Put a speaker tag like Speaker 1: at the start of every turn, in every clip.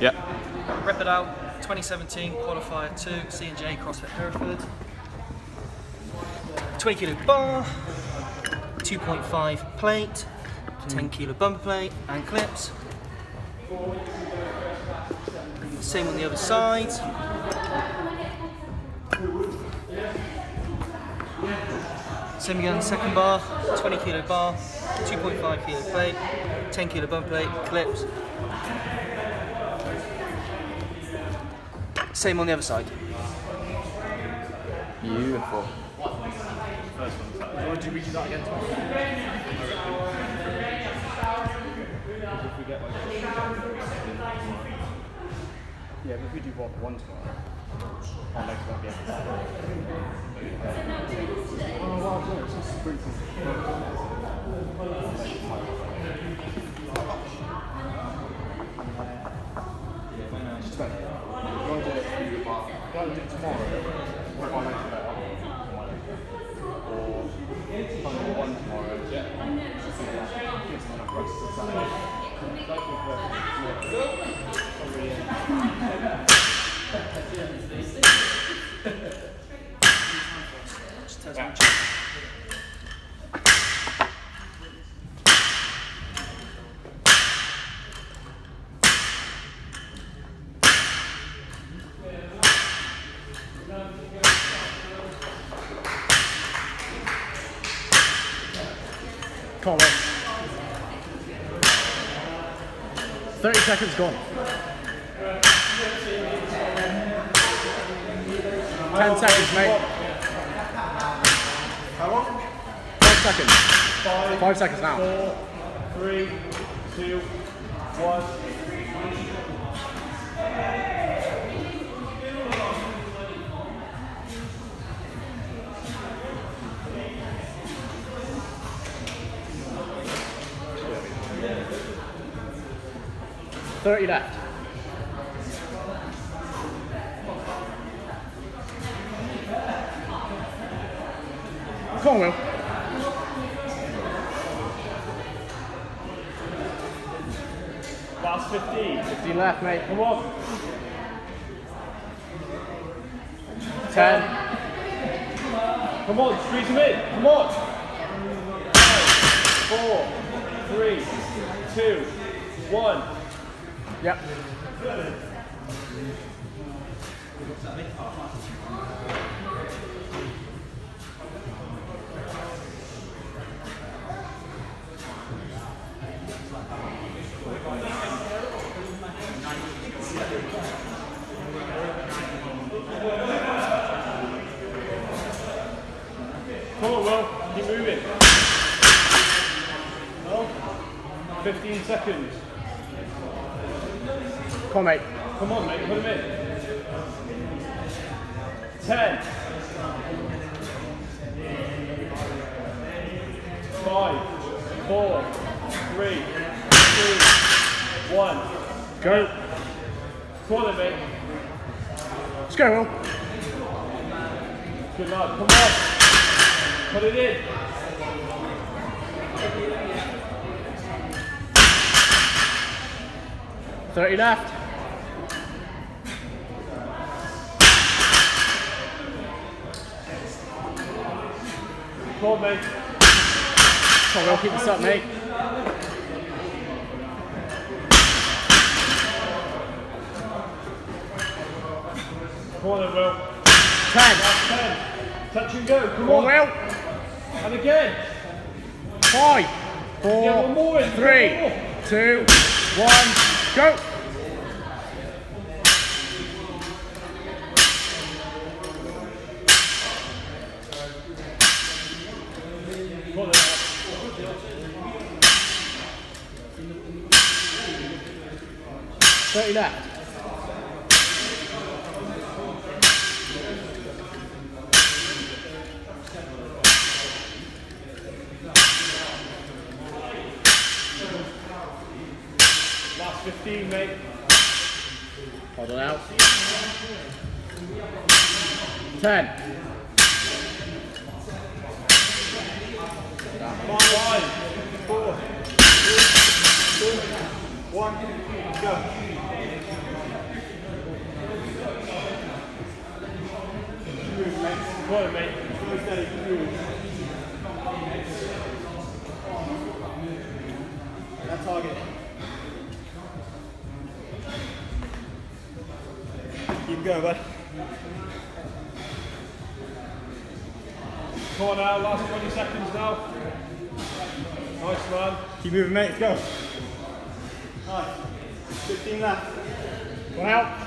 Speaker 1: Yep.
Speaker 2: Rep it out, 2017 qualifier 2, C&J CrossFit Hereford. 20 kilo bar, 2.5 plate, 10 kilo bumper plate and clips. Same on the other side. Same again, second bar, 20 kilo bar, 2.5 kilo plate, 10 kilo bumper plate, clips. Same on the other side.
Speaker 1: Beautiful.
Speaker 3: Would you redo that again? Yeah, if we do what one tomorrow, our legs won't be able to. Oh, well, no, it's just sprinkles. Just wait. You want to do it for to do tomorrow, if legs are better? Or one tomorrow, yeah. To Saturday.
Speaker 2: Just test my.
Speaker 3: Come on, Will. 30 seconds gone. 10 seconds, mate.
Speaker 4: How long?
Speaker 3: 5 seconds.
Speaker 4: Five,
Speaker 3: 5 seconds now.
Speaker 4: four, three, two, one.
Speaker 3: Thirty left. Come on, Will.
Speaker 4: Last 15.
Speaker 3: 15 left, mate.
Speaker 4: Come on.
Speaker 3: 10.
Speaker 4: Come on, squeeze him in. Come on. Five, four, three, two, one.
Speaker 3: Yep.
Speaker 4: Come on, Will. Keep moving. No. 15 seconds.
Speaker 3: Come on, mate.
Speaker 4: Come on, mate. Put him in. 10. Five, four, three, two, one.
Speaker 3: Go.
Speaker 4: Come on, then, mate.
Speaker 3: Let's go, Will.
Speaker 4: Good luck. Come on. Put it in.
Speaker 3: Thirty left.
Speaker 4: Come on, mate.
Speaker 3: Come on. Keep this up, mate.
Speaker 4: Come on, then, Will.
Speaker 3: Ten.
Speaker 4: Last 10. Touch and go. Come
Speaker 3: Come on,
Speaker 4: on.
Speaker 3: Will.
Speaker 4: And again.
Speaker 3: Five, four,
Speaker 4: Yeah, one more in.
Speaker 3: three,
Speaker 4: One more.
Speaker 3: two, one, go. 30 left.
Speaker 4: Last 15, mate.
Speaker 3: Hold on out. 10.
Speaker 4: Five. One, two, three, go. Go, mate.
Speaker 5: Steady. That target. Keep going, bud.
Speaker 4: Come on now, last 20 seconds now. Nice, man.
Speaker 5: Keep moving, mate. Let's go. Nice. 15 left.
Speaker 3: One out.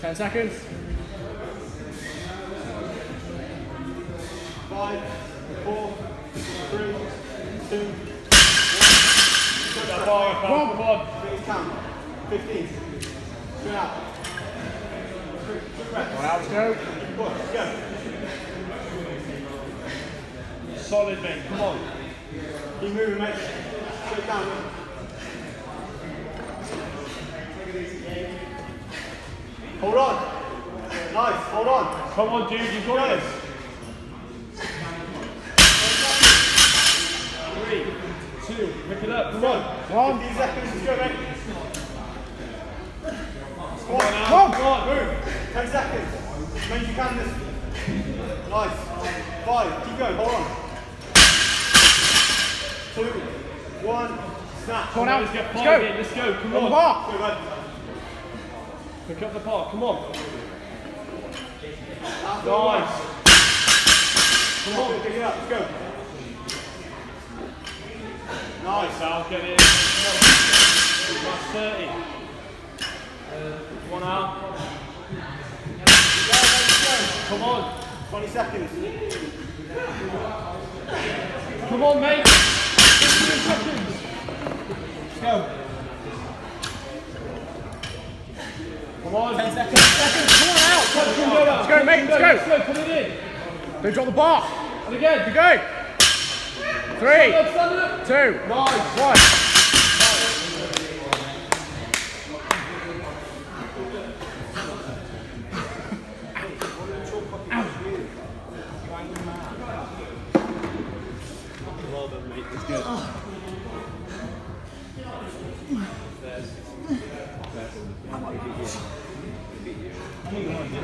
Speaker 3: 10 seconds.
Speaker 5: Five, four, three, two,
Speaker 4: Put that bar up,
Speaker 3: Come on.
Speaker 4: come on.
Speaker 5: count. 15. Two out.
Speaker 3: One out, let's go.
Speaker 5: Let's go.
Speaker 4: Solid, mate. Come on.
Speaker 5: Keep moving, mate. Sit down. Hold on. Nice. Hold on.
Speaker 4: Come on, dude. You've got this. Three, two, pick it up. Come on.
Speaker 3: One.
Speaker 5: 15 seconds. Let's go, mate.
Speaker 4: Come on now.
Speaker 3: Come on.
Speaker 4: Come on.
Speaker 5: Move. 10 seconds. Make you can this. Nice. Five. Keep going. Hold on. Two. One. Snap.
Speaker 3: Come on out.
Speaker 4: Let's get
Speaker 3: Let's go.
Speaker 4: in. Let's go. Come
Speaker 3: On the
Speaker 4: on.
Speaker 3: bar.
Speaker 4: Pick up the bar. Come on. Nice.
Speaker 5: Come on. Pick it up. Let's go.
Speaker 4: Nice, Al. Get it. Last 30. One out. Come on.
Speaker 5: 20 seconds.
Speaker 4: Come on, mate. 15 seconds.
Speaker 5: Let's go.
Speaker 4: Come on.
Speaker 5: 10 seconds.
Speaker 3: Come on out.
Speaker 4: Let's go,
Speaker 3: Let's go, mate. Let's
Speaker 4: Let's
Speaker 3: go.
Speaker 4: go. Put it in.
Speaker 3: Don't drop the bar.
Speaker 4: And again.
Speaker 3: Keep going. Three,
Speaker 4: Stand up, stand up.
Speaker 3: two,
Speaker 4: Nice.
Speaker 3: one.